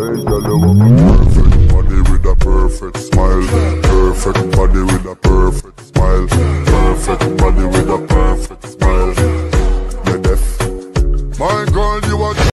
girl, you want me perfect body with a perfect smile. Perfect body with a perfect smile. Perfect body with a perfect smile. You're deaf. My girl, you are.